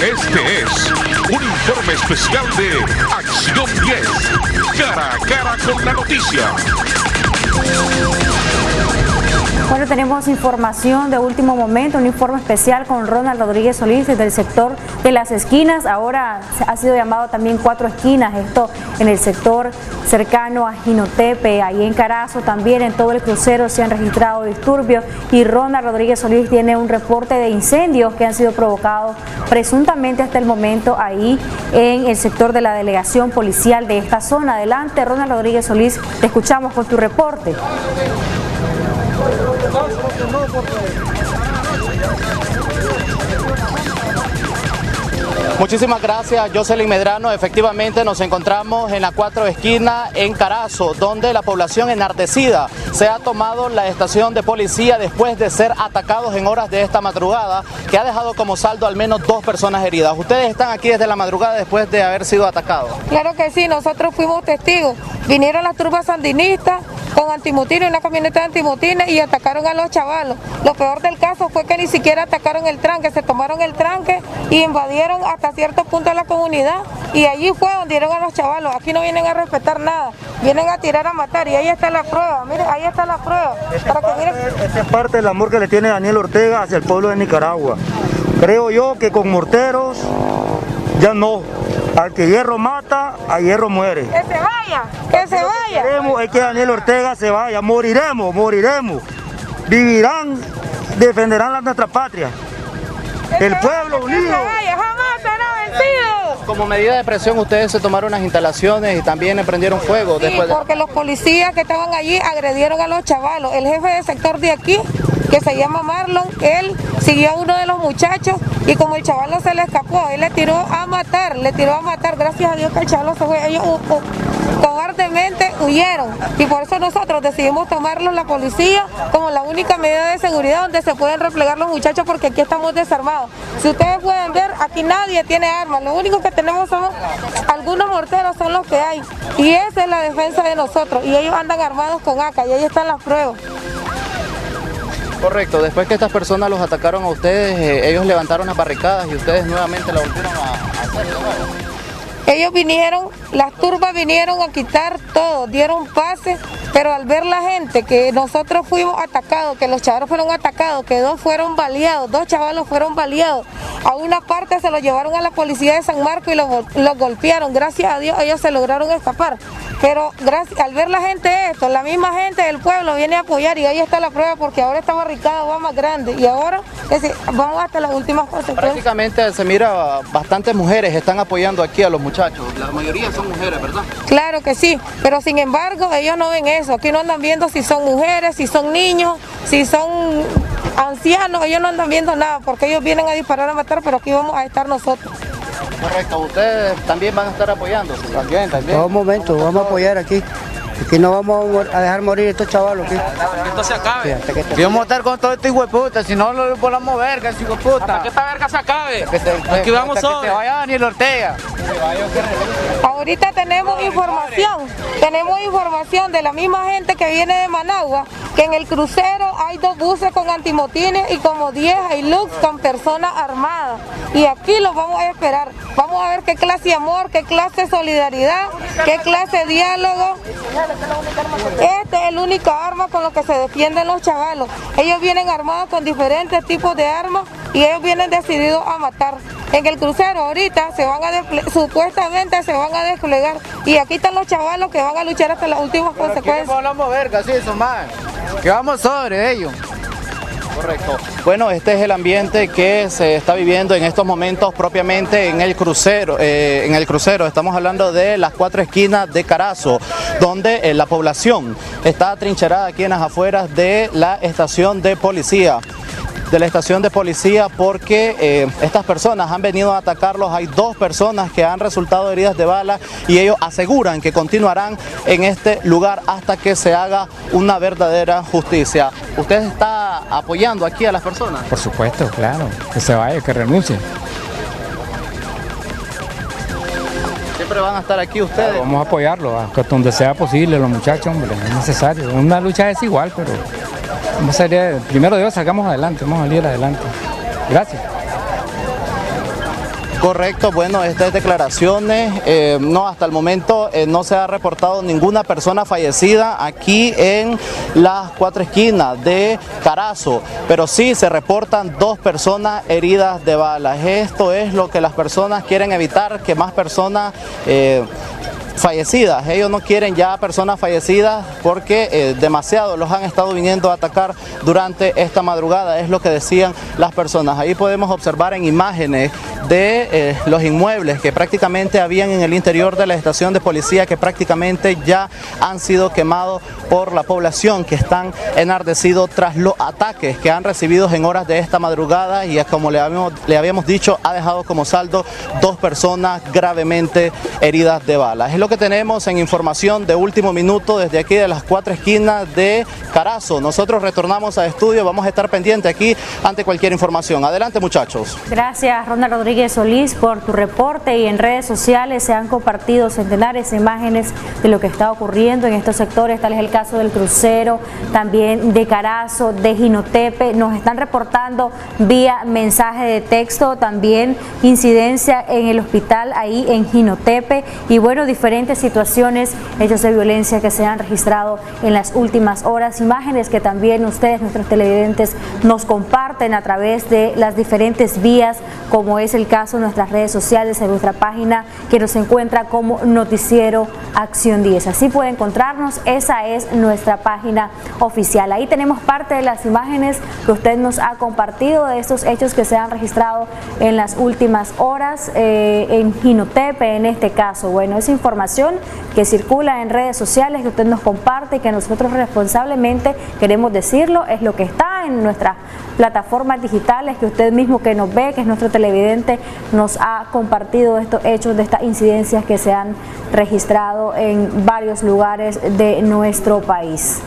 Este es un informe especial de Acción 10, cara a cara con la noticia. Bueno, tenemos información de último momento, un informe especial con Ronald Rodríguez Solís desde el sector de las esquinas. Ahora ha sido llamado también cuatro esquinas, esto en el sector cercano a Ginotepe, ahí en Carazo también, en todo el crucero se han registrado disturbios y Ronald Rodríguez Solís tiene un reporte de incendios que han sido provocados presuntamente hasta el momento ahí en el sector de la delegación policial de esta zona. Adelante, Ronald Rodríguez Solís, te escuchamos con tu reporte. Muchísimas gracias, Jocelyn Medrano. Efectivamente nos encontramos en la cuatro esquinas en Carazo, donde la población enardecida se ha tomado la estación de policía después de ser atacados en horas de esta madrugada, que ha dejado como saldo al menos dos personas heridas. Ustedes están aquí desde la madrugada después de haber sido atacados. Claro que sí, nosotros fuimos testigos. Vinieron las turbas sandinistas con antimotines, una camioneta de antimotines y atacaron a los chavalos. Lo peor del caso fue que ni siquiera atacaron el tranque, se tomaron el tranque y invadieron hasta cierto punto la comunidad y allí fue donde dieron a los chavalos. Aquí no vienen a respetar nada, vienen a tirar a matar y ahí está la prueba, miren, ahí está la prueba. Esta es parte del amor que le tiene Daniel Ortega hacia el pueblo de Nicaragua. Creo yo que con morteros ya no. Al que hierro mata, a hierro muere. Que se vaya, que se vaya. Queremos es que Daniel Ortega se vaya. Moriremos, moriremos. Vivirán, defenderán la nuestra patria. el pueblo unido. Que se vaya, jamás será vencido. Como medida de presión ustedes se tomaron unas instalaciones y también emprendieron fuego. Sí, después porque los policías que estaban allí agredieron a los chavalos. El jefe de sector de aquí que se llama Marlon, él siguió a uno de los muchachos y como el chaval se le escapó, él le tiró a matar, le tiró a matar, gracias a Dios que el chaval se fue, ellos uh, uh, cobardemente huyeron. Y por eso nosotros decidimos tomarlos la policía como la única medida de seguridad donde se pueden replegar los muchachos porque aquí estamos desarmados. Si ustedes pueden ver, aquí nadie tiene armas, lo único que tenemos son algunos morteros, son los que hay. Y esa es la defensa de nosotros. Y ellos andan armados con AK y ahí están las pruebas. Correcto, después que estas personas los atacaron a ustedes, eh, ellos levantaron las barricadas y ustedes nuevamente la volvieron a, hacer Ellos vinieron, las turbas vinieron a quitar todo, dieron pase, pero al ver la gente que nosotros fuimos atacados, que los chavalos fueron atacados, que dos fueron baleados, dos chavalos fueron baleados, a una parte se los llevaron a la policía de San Marcos y los, golpearon, gracias a Dios ellos se lograron escapar. Pero gracias, al ver la gente esto, la misma gente del pueblo viene a apoyar y ahí está la prueba porque ahora esta barricada va más grande y ahora vamos hasta las últimas consecuencias. Prácticamente se mira bastantes mujeres están apoyando aquí a los muchachos, la mayoría son mujeres, ¿verdad? Claro que sí, pero sin embargo ellos no ven eso, aquí no andan viendo si son mujeres, si son niños, si son ancianos, ellos no andan viendo nada porque ellos vienen a disparar a matar, pero aquí vamos a estar nosotros. Correcto, ustedes también van a estar apoyando. También, también. Todo momento, vamos a apoyar aquí. Aquí no vamos a dejar morir estos chavalos aquí. Que esto se acabe. Sí, vamos a estar con todo este hijo de puta, si no lo volvamos verga, hijo de puta. Hasta que esta verga se acabe. se, aquí vamos hasta que se vaya Daniel Ortega. Ahorita tenemos información, tenemos información de la misma gente que viene de Managua, que en el crucero hay dos buses con antimotines y como 10 Hilux con personas armadas. Y aquí los vamos a esperar. Vamos a ver qué clase de amor, qué clase de solidaridad, qué clase de diálogo. Este es el único arma con lo que se defienden los chavalos. Ellos vienen armados con diferentes tipos de armas y ellos vienen decididos a matar. En el crucero ahorita se van a supuestamente se van a desplegar y aquí están los chavalos que van a luchar hasta las últimas consecuencias. Verga, sí, eso. Que vamos sobre ellos. Correcto. Bueno, este es el ambiente que se está viviendo en estos momentos propiamente en el crucero. Eh, en el crucero estamos hablando de las cuatro esquinas de Carazo, donde eh, la población está atrincherada aquí en las afueras de la estación de policía de la estación de policía porque eh, estas personas han venido a atacarlos. Hay dos personas que han resultado heridas de bala y ellos aseguran que continuarán en este lugar hasta que se haga una verdadera justicia. ¿Usted está apoyando aquí a las personas? Por supuesto, claro. Que se vaya, que renuncie. Siempre van a estar aquí ustedes. vamos a apoyarlo, a donde sea posible, los muchachos, hombre, es necesario. Una lucha es igual, pero primero Dios, salgamos adelante, vamos a salir adelante. Gracias. Correcto, bueno, estas declaraciones, eh, no, hasta el momento eh, no se ha reportado ninguna persona fallecida aquí en las cuatro esquinas de Carazo, pero sí se reportan dos personas heridas de balas. Esto es lo que las personas quieren evitar, que más personas... Eh, fallecidas. Ellos no quieren ya personas fallecidas porque eh, demasiado los han estado viniendo a atacar durante esta madrugada, es lo que decían las personas. Ahí podemos observar en imágenes de eh, los inmuebles que prácticamente habían en el interior de la estación de policía que prácticamente ya han sido quemados por la población que están enardecidos tras los ataques que han recibido en horas de esta madrugada y como le habíamos, le habíamos dicho ha dejado como saldo dos personas gravemente heridas de bala. Que tenemos en información de último minuto desde aquí de las cuatro esquinas de Carazo. Nosotros retornamos a estudio, vamos a estar pendientes aquí ante cualquier información. Adelante muchachos. Gracias Ronald Rodríguez. Solís por tu reporte y en redes sociales se han compartido centenares de imágenes de lo que está ocurriendo en estos sectores, tal es el caso del crucero, también de Carazo, de Ginotepe, nos están reportando vía mensaje de texto, también incidencia en el hospital ahí en Ginotepe y bueno, diferentes situaciones, hechos de violencia que se han registrado en las últimas horas, imágenes que también ustedes, nuestros televidentes, nos comparten a través de las diferentes vías como es el caso en nuestras redes sociales, en nuestra página que nos encuentra como Noticiero Acción 10. Así puede encontrarnos, esa es nuestra página oficial. Ahí tenemos parte de las imágenes que usted nos ha compartido de estos hechos que se han registrado en las últimas horas eh, en Ginotepe en este caso. Bueno, es que circula en redes sociales que usted nos comparte y que nosotros responsablemente queremos decirlo, es lo que está en nuestras plataformas digitales que usted mismo que nos ve, que es nuestro televidente, nos ha compartido estos hechos de estas incidencias que se han registrado en varios lugares de nuestro país.